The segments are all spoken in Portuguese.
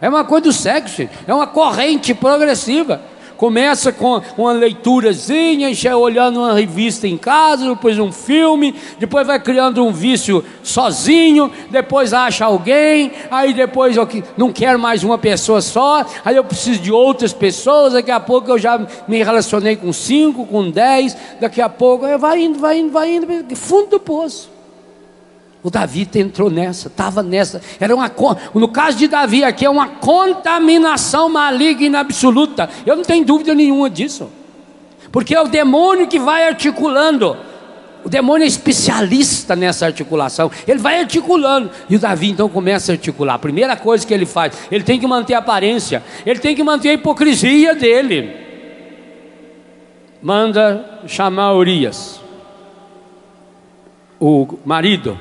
É uma coisa do sexo, gente. é uma corrente progressiva. Começa com uma leiturazinha, olhando uma revista em casa, depois um filme, depois vai criando um vício sozinho, depois acha alguém, aí depois eu não quero mais uma pessoa só, aí eu preciso de outras pessoas, daqui a pouco eu já me relacionei com cinco, com dez, daqui a pouco vai indo, vai indo, vai indo, fundo do poço. O Davi entrou nessa, estava nessa. Era uma, no caso de Davi aqui é uma contaminação maligna absoluta. Eu não tenho dúvida nenhuma disso. Porque é o demônio que vai articulando. O demônio é especialista nessa articulação. Ele vai articulando. E o Davi então começa a articular. A primeira coisa que ele faz, ele tem que manter a aparência. Ele tem que manter a hipocrisia dele. Manda chamar Urias. O marido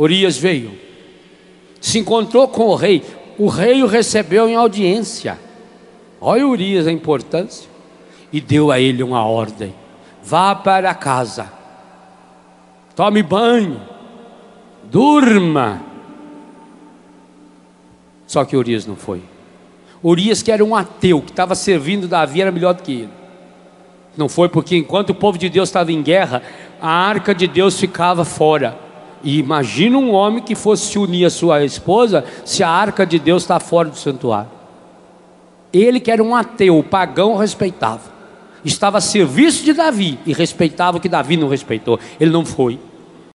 Urias veio, se encontrou com o rei, o rei o recebeu em audiência. Olha Urias a importância. E deu a ele uma ordem: vá para casa, tome banho, durma. Só que Urias não foi. Urias, que era um ateu, que estava servindo Davi, era melhor do que ele. Não foi porque enquanto o povo de Deus estava em guerra, a arca de Deus ficava fora. E imagina um homem que fosse se unir à sua esposa se a arca de Deus está fora do santuário. Ele que era um ateu, pagão, respeitava. Estava a serviço de Davi e respeitava o que Davi não respeitou. Ele não foi.